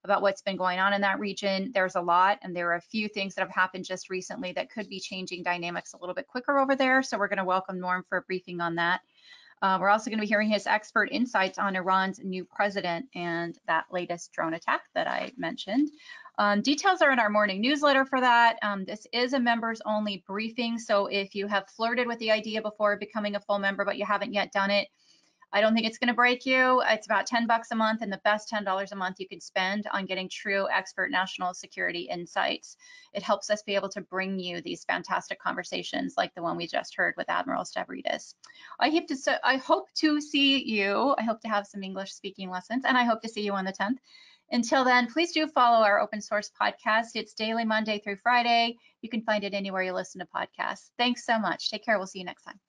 Speaker 1: about what's been going on in that region. There's a lot, and there are a few things that have happened just recently that could be changing dynamics a little bit quicker over there. So we're going to welcome Norm for a briefing on that. Uh, we're also going to be hearing his expert insights on Iran's new president and that latest drone attack that I mentioned. Um, details are in our morning newsletter for that. Um, this is a members only briefing. So if you have flirted with the idea before becoming a full member, but you haven't yet done it, I don't think it's going to break you. It's about 10 bucks a month and the best $10 a month you could spend on getting true expert national security insights. It helps us be able to bring you these fantastic conversations like the one we just heard with Admiral Stavridis. I hope to I hope to see you. I hope to have some English speaking lessons and I hope to see you on the 10th. Until then, please do follow our open source podcast. It's daily Monday through Friday. You can find it anywhere you listen to podcasts. Thanks so much. Take care. We'll see you next time.